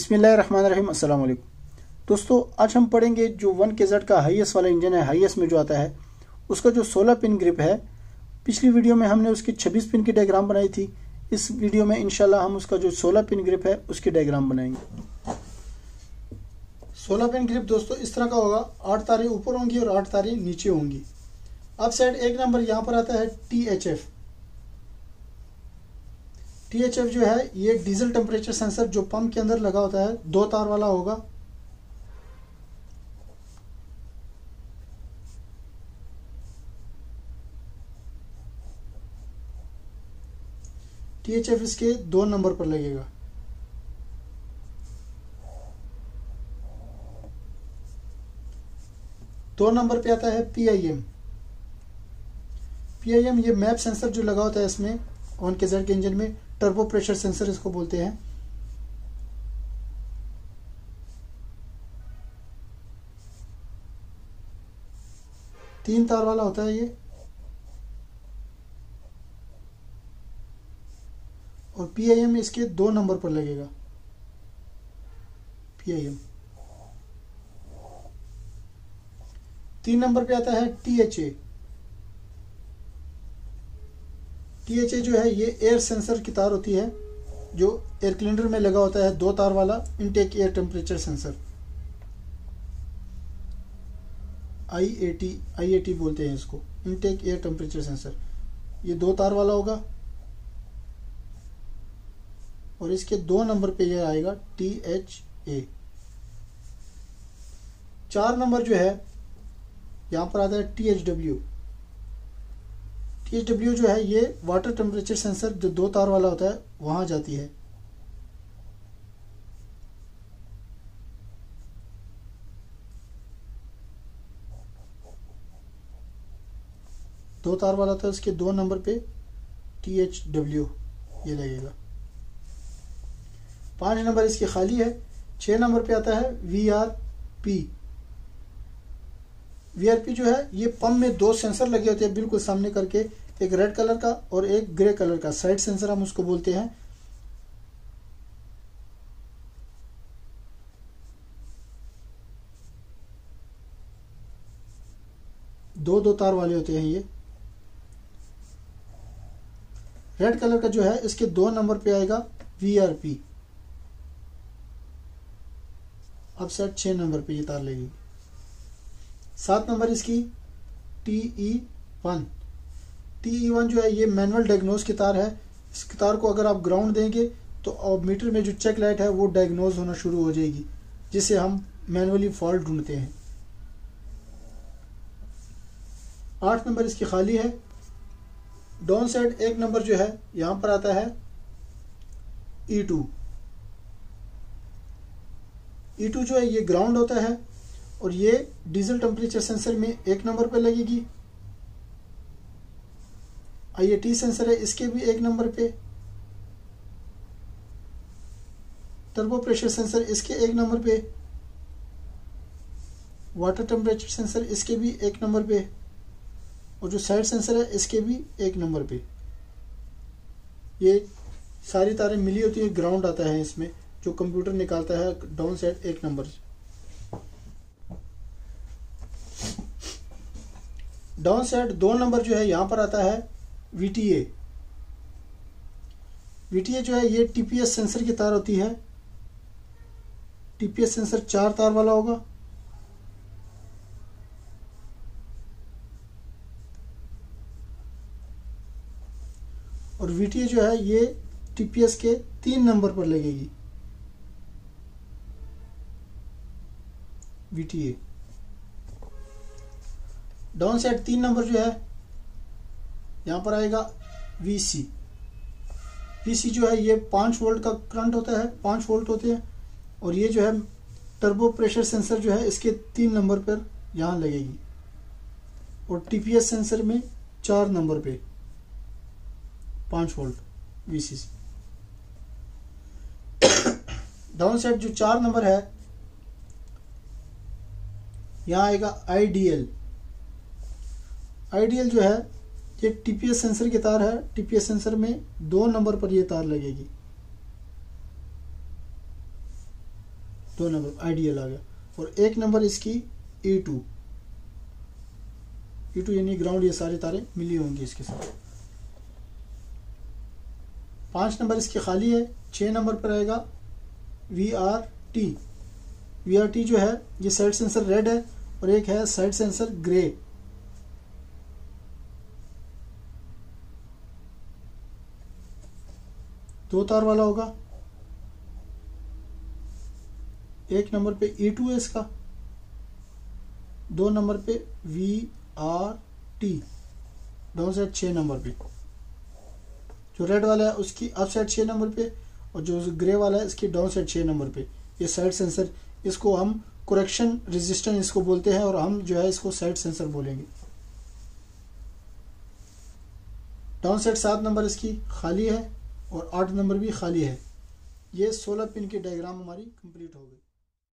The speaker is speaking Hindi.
अस्सलाम वालेकुम दोस्तों, आज हम पढ़ेंगे जो वन के जेड का हाईएस्ट वाला इंजन है, हाईएस्ट में जो आता है, उसका जो 16 पिन ग्रिप है, पिछली वीडियो में हमने उसकी 26 पिन की डायग्राम बनाई थी, इस वीडियो में इंशाल्लाह हम उसका जो 16 पिन ग्रिप है, उसकी डायग्राम बनाएँगे। 16 पिन ग्रिप, दोस्तों, इस तरह का होगा, आठ तारे ऊपर होंगी और आठ तारे नीचे होंगी। अब साइड एक नंबर यहाँ पर आता है T H F T H F जो है, ये डीजल टेम्परेचर सेंसर जो पंप के अंदर लगा होता है, दो तार वाला होगा। टी एच एफ़ इसके दो नंबर पर लगेगा। दो नंबर पे आता है P I M P I M ये मैप सेंसर जो लगा होता है इसमें ऑन के जेड के इंजन में टर्बो प्रेशर सेंसर इसको बोलते हैं। तीन तार वाला होता है ये। और पीआईएम इसके दो नंबर पर लगेगा। पीआईएम तीन नंबर पे आता है टीएचए टीएचए जो है, ये एयर सेंसर की तार होती है, जो एयर क्लिंडर में लगा होता है, दो तार वाला intake air temperature sensor I A T I A T बोलते हैं इसको इनटेक एयर टेम्परेचर सेंसर ये दो तार वाला होगा, और इसके दो नंबर पे ये आएगा टी एच ए चार नंबर जो है, यहाँ पर आता है T H W T W जो है, ये वाटर टेम्परेचर सेंसर जो दो तार वाला होता है, वहाँ जाती है। दो तार वाला था इसके दो नंबर पे टी एच डब्ल्यू ये लगेगा। पाँच नंबर इसकी खाली है, छह नंबर पे आता है V R P V R P जो है, ये पंप में दो सेंसर लगे होते हैं, बिल्कुल सामने करके। एक रेड कलर का और एक ग्रे कलर का। साइड सेंसर हम उसको बोलते हैं। दो दो तार वाले होते हैं ये। रेड कलर का जो है, इसके दो नंबर पे आएगा वी आर पी अब सेट छह नंबर पे ये तार लेगी सात नंबर इसकी T E one T one जो है, ये मैनुअल डायग्नोज की तार है। इस तार को अगर आप ग्राउंड देंगे तो मीटर में जो चेक लाइट है, वो डायग्नोज होना शुरू हो जाएगी जिससे हम मैनुअली फॉल्ट ढूंढते हैं। आठ नंबर इसकी खाली है। डाउन साइड एक नंबर जो है, यहाँ पर आता है ई टू ई टू जो है, ये ग्राउंड होता है, और ये डीजल टेम्परेचर सेंसर में एक नंबर पर लगेगी। आई टी सेंसर है, इसके भी एक नंबर पे। टर्बो प्रेशर सेंसर इसके एक नंबर पे। वाटर टेम्परेचर सेंसर इसके भी एक नंबर पे। और जो साइड सेंसर है, इसके भी एक नंबर पे। ये सारी तारें मिली होती है ग्राउंड आता है इसमें, जो कंप्यूटर निकालता है डाउन साइड एक नंबर। डाउन साइड दो नंबर जो है, यहाँ पर आता है। वीटीए वीटीए जो है, ये टीपीएस सेंसर की तार होती है। टीपीएस सेंसर चार तार वाला होगा। और वीटीए जो है, ये टीपीएस के तीन नंबर पर लगेगी। वीटीए डाउन साइड तीन नंबर जो है यहाँ पर आएगा वीसी वीसी जो है, ये पाँच वोल्ट का करंट होता है, पाँच वोल्ट होते हैं, और ये जो है टर्बो प्रेशर सेंसर जो है, इसके तीन नंबर पर यहाँ लगेगी। और टीपीएस सेंसर में चार नंबर पे, पाँच वोल्ट वीसी डाउन साइड जो चार नंबर है, यहाँ आएगा आईडीएल आईडीएल जो है ये टीपीएस सेंसर की तार है टीपीएस सेंसर में दो नंबर पर ये तार लगेगी। दो नंबर आइडियल आ गया। और एक नंबर इसकी ई टू ई टू यानी ग्राउंड ये सारे तारे मिली होंगी इसके साथ। पाँच नंबर इसकी खाली है, छह नंबर पर आएगा V R T V R T जो है, ये साइड सेंसर रेड है और एक है साइड सेंसर ग्रे दो तार वाला होगा। एक नंबर पे ई टू है इसका दो नंबर पे V R T down side छह नंबर पे। जो रेड वाला है, उसकी अप साइड छह नंबर पे, और जो ग्रे वाला है, इसकी डाउन साइड छह नंबर पे। ये साइड सेंसर इसको हम करेक्शन रेजिस्टेंस इसको बोलते हैं, और हम जो है, इसको साइड सेंसर बोलेंगे। डाउन साइड सात नंबर इसकी खाली है और आठ नंबर भी खाली है। ये सोलह पिन की डायग्राम हमारी कंप्लीट हो गई।